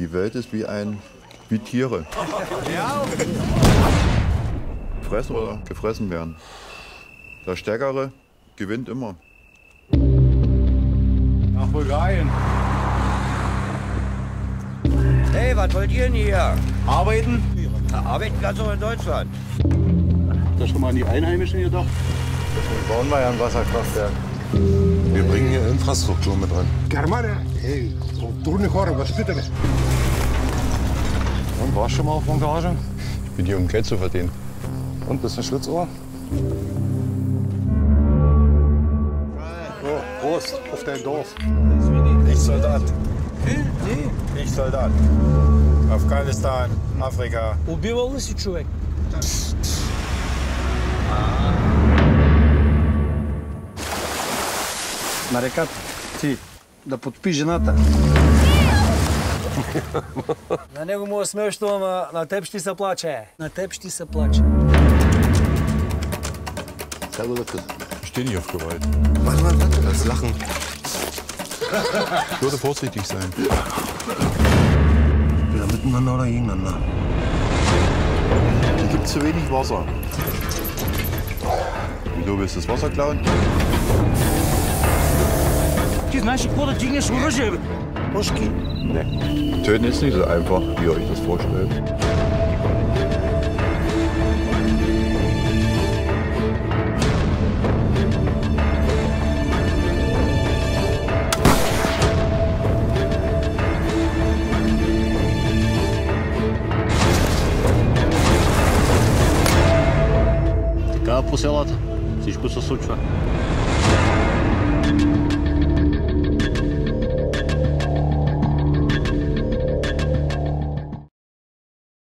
Die Welt ist wie ein, wie Tiere. Fressen oder gefressen werden. Der Stärkere gewinnt immer. Nach Bulgarien. Hey, was wollt ihr denn hier? Arbeiten? Na, arbeiten kannst du in Deutschland. Habt ihr schon mal an die Einheimischen gedacht? Deswegen bauen wir ja ein Wasserkraftwerk. Wir Infrastruktur mit rein. Германия, ей, культурні хори, воспитані. Und warst schon mal auf Montage? Ich bin hier, um Geld zu verdienen. Und bist ein Schlitzohr? So, Prost auf dein Dorf. Ich Soldat. Ich Soldat. Afghanistan, Afrika. Убивал ли си човек? На реката. Ти да подпи жената. На него му е смешно, ама на теб ще се плаче. На теб ще се плаче. Ich stehe nicht auf Gewalt. Warte mal, warte, das Lachen. Ich würde vorsichtig sein. Ja, miteinander oder gegeneinander? Hier gibt zu wenig Wasser. Wieso willst du das Wasser klauen? Ти знаеш какво да дигнеш оръжие, бе? Пушки. Töten ist nicht so einfach, wie ihr euch das vorstellt. Така по селата. Всичко се случва.